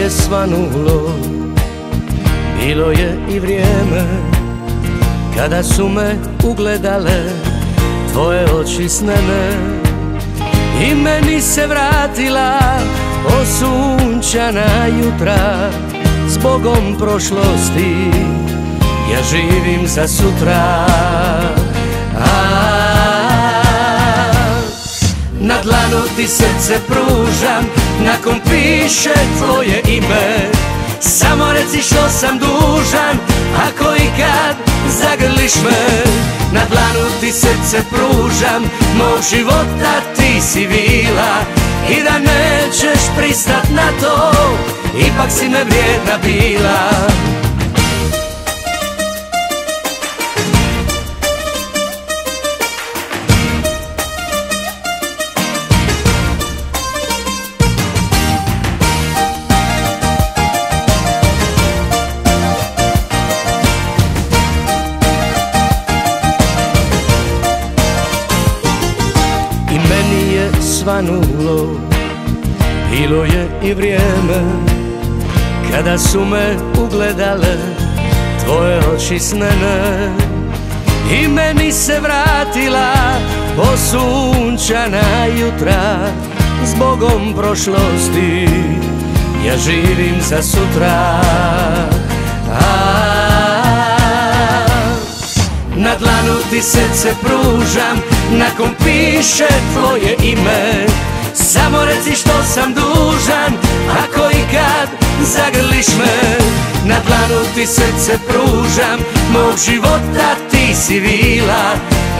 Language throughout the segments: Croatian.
Je svanulo. Bilo je i vrijeme Kada su me ugledale Tvoje oči snene I meni se vratila Osunčana jutra S Bogom prošlosti. Ja živim za sutra Na dlanu ti srce pružam Nakon piše tvoje ime. Samo reci što sam dužan Ako kad zagrliš me. Na dlanu ti srce pružam Mog života ti si vila I da nećeš pristat na to Ipak si me vrijedna bila svanulo. Bilo je i vrijeme Kada su me ugledale Tvoje oči snene I meni se vratila Osunčana jutra S Bogom prošlosti. Ja živim za sutra ti srce pružam Nakon piše tvoje ime. Samo reci što sam dužan Ako i kad zagrliš me. Na dlanu ti srce pružam Mog života ti si vila.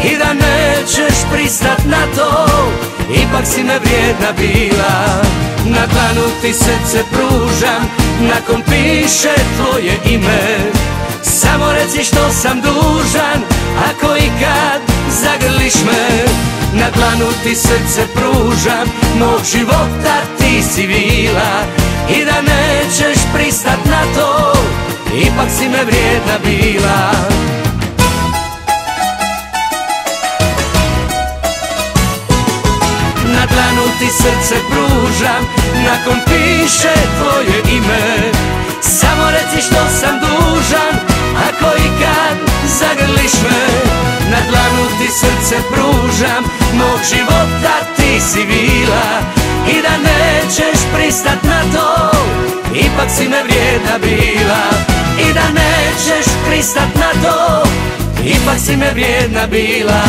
I da nećeš pristat na to Ipak si me vrijedna bila. Na dlanu ti srce pružam Nakon piše tvoje ime. Samo reci što sam dužan Ako i kad zagrliš me Na dlanu ti srce pružam Mog života ti si vila I da nećeš pristat na to Ipak si me vrijedna bila. Na dlanu ti srce pružam Nakon piše tvoje ime. Samo reci što sam dužan si vila I da nećeš pristat na to Ipak si me vrijedna bila. I da nećeš pristat na to Ipak si me vrijedna bila